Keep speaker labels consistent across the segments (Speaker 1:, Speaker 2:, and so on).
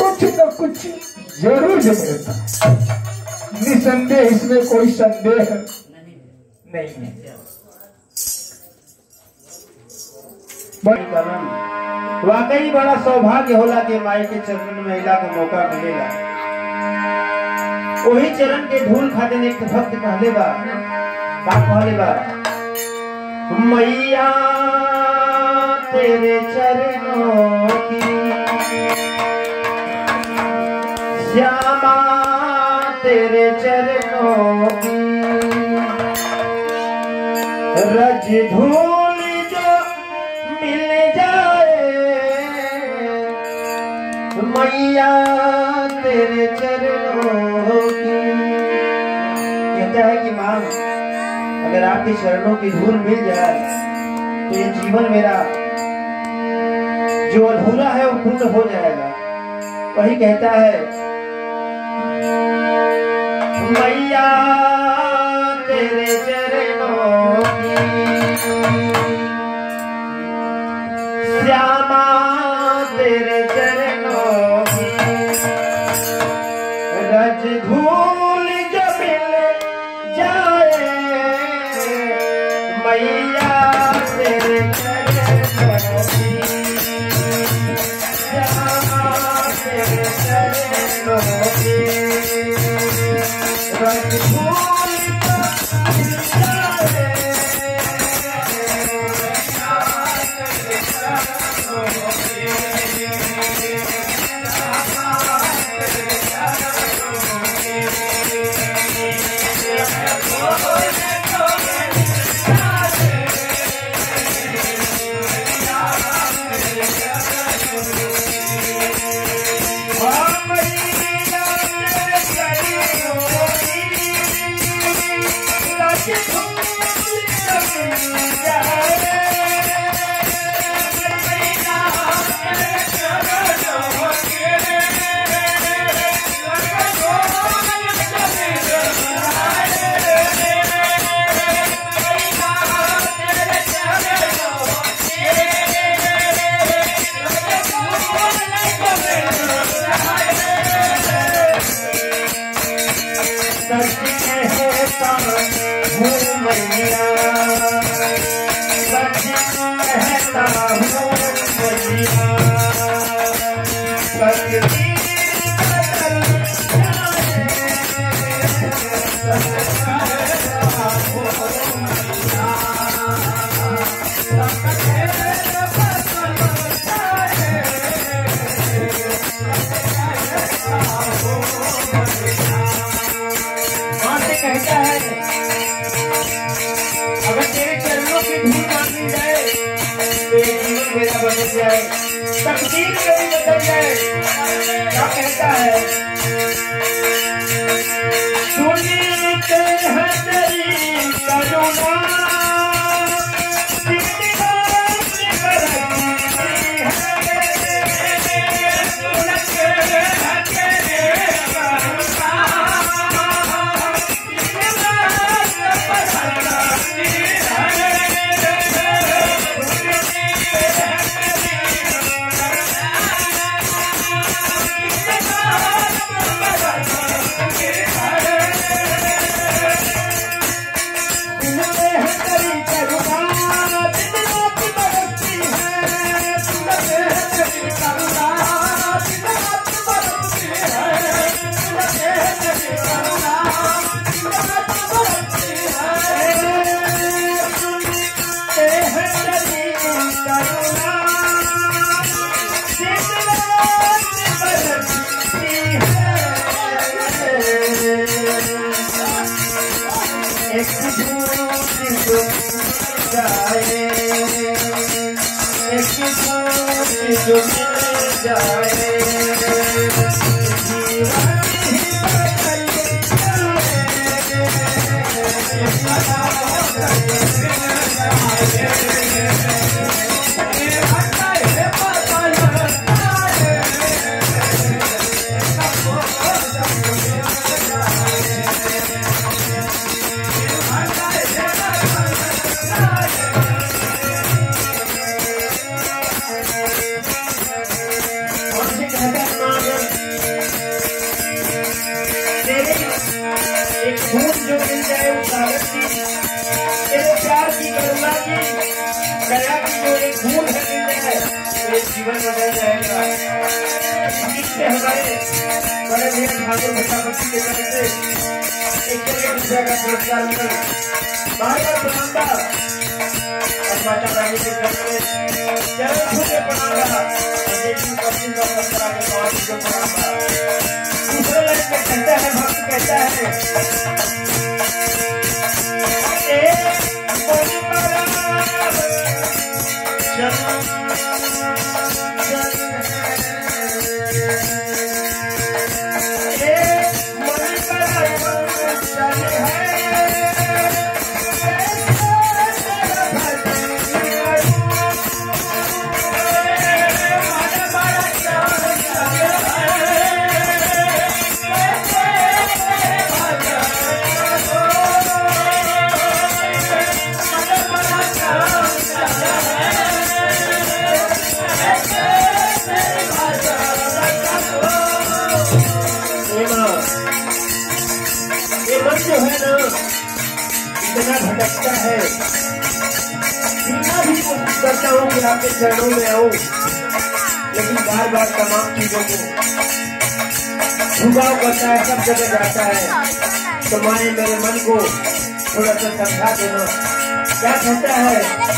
Speaker 1: कुछ न कुछ ज़रूर मिलता निसंदेह इसमें कोई संदेह नहीं है। वाकई बड़ा सौभाग्य होला कि माई के चरण में अइला के मौका मिलेगा। वही चरण के धूल खातिर एक भक्त कहले बा का कहले बा, मैया तेरे चरणों श्यामा, तेरे रज धूल जो मिल जाए। मैया, तेरे कहता है कि अगर आपके चरणों की धूल मिल जाए तो ये जीवन मेरा जो अधूरा है पूर्ण हो जाएगा। वही कहता है मैया Yeah. कहता हूँ तकदीर मेरी बदल जाए क्या कहता है जाए जीवन बदल जाएगा हमारे बड़े के एक का पुरस्कार मिल का प्रणाम माता रानी के तरफ़ से चरण छूटे प्रणाम रहा देखिए पश्चिम का सत्रा के पास को प्रणाम दूसरे लाइन में कहता है इतना भटकता है। इतना भी कोशिश करता हूँ कि आपके चरणों में आऊँ। लेकिन बार बार तमाम चीज़ों को झुकाव करता है, सब जगह जाता है। तो माए मेरे मन को थोड़ा सा समझा देना। क्या कहता है?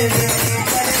Speaker 1: कहता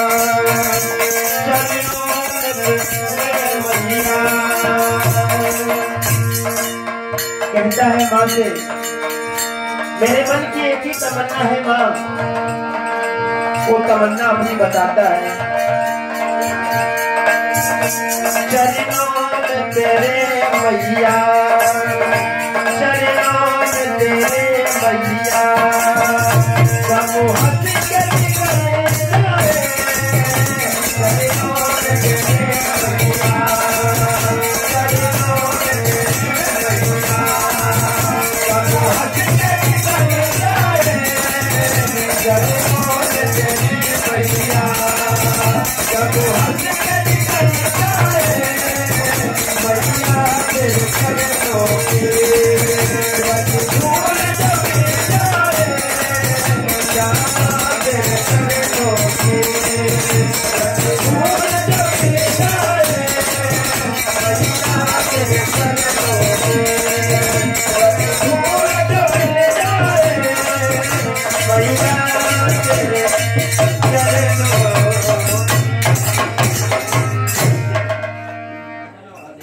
Speaker 1: कहता है माँ से। मेरे मन की एक ही तमन्ना है माँ। वो तमन्ना अपनी बताता है। चरणों में तेरे मैया। चरणों में तेरे मैया। सब हंस के